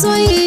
sonhei